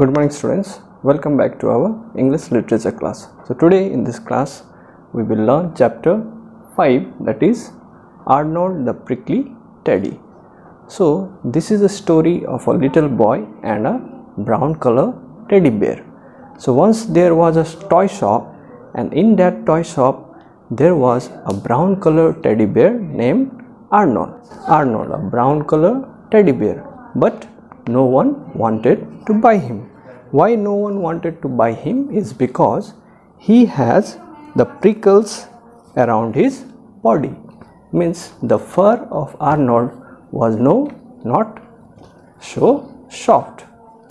Good morning students. Welcome back to our English literature class. So today in this class we will learn chapter 5 that is Arnold the prickly teddy. So this is a story of a little boy and a brown color teddy bear. So once there was a toy shop and in that toy shop there was a brown color teddy bear named Arnold. Arnold a brown color teddy bear but no one wanted to buy him. Why no one wanted to buy him is because he has the prickles around his body. Means the fur of Arnold was no not so soft.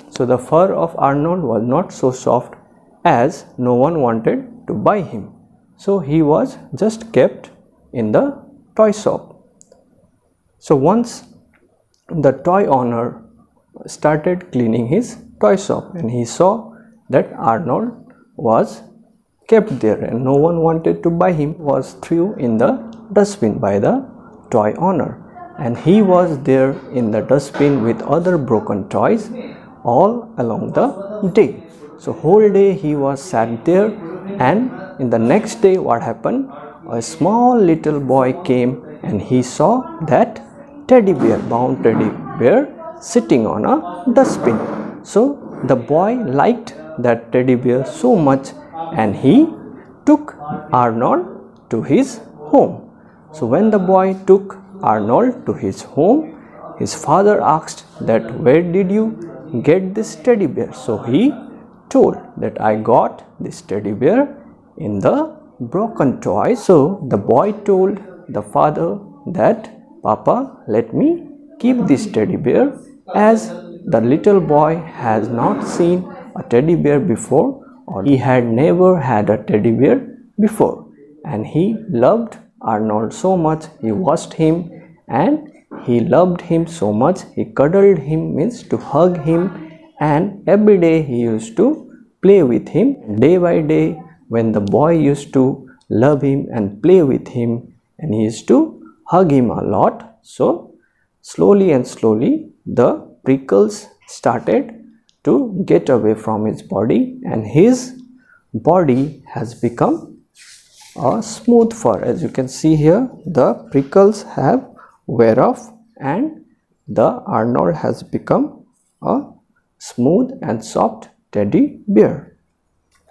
So the fur of Arnold was not so soft as no one wanted to buy him. So he was just kept in the toy shop. So once the toy owner started cleaning his toy shop and he saw that Arnold was kept there and no one wanted to buy him was threw in the dustbin by the toy owner. And he was there in the dustbin with other broken toys all along the day. So whole day he was sat there and in the next day what happened? A small little boy came and he saw that teddy bear bound teddy bear sitting on a dustbin. So the boy liked that teddy bear so much and he took Arnold to his home. So when the boy took Arnold to his home, his father asked that where did you get this teddy bear? So he told that I got this teddy bear in the broken toy. So the boy told the father that Papa let me keep this teddy bear as the little boy has not seen a teddy bear before or he had never had a teddy bear before. And he loved Arnold so much he watched him and he loved him so much he cuddled him means to hug him. And every day he used to play with him. Day by day when the boy used to love him and play with him and he used to hug him a lot so slowly and slowly the prickles started to get away from his body and his body has become a smooth fur as you can see here the prickles have wear off and the Arnold has become a smooth and soft teddy bear.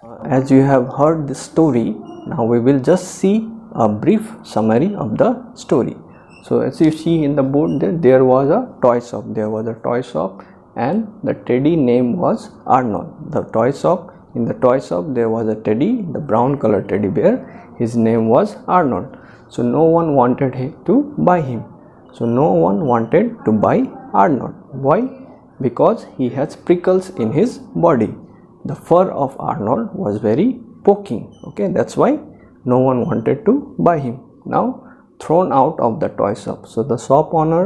Uh, as you have heard the story, now we will just see a brief summary of the story so as you see in the board there there was a toy shop. There was a toy shop and the teddy name was arnold. The toy shop in the toy shop there was a teddy the brown color teddy bear. His name was arnold. So no one wanted him to buy him. So no one wanted to buy arnold. Why? Because he has prickles in his body. The fur of arnold was very poking. Okay that's why no one wanted to buy him. Now thrown out of the toy shop. So the shop owner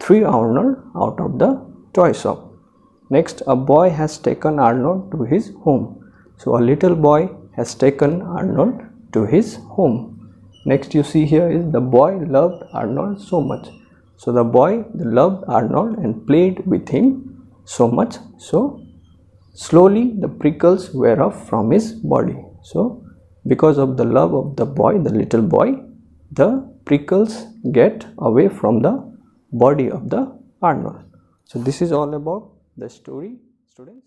threw Arnold out of the toy shop. Next, a boy has taken Arnold to his home. So a little boy has taken Arnold to his home. Next you see here is the boy loved Arnold so much. So the boy loved Arnold and played with him so much. So slowly the prickles wear off from his body. So because of the love of the boy, the little boy, the prickles get away from the body of the Arnold. So this is all about the story students.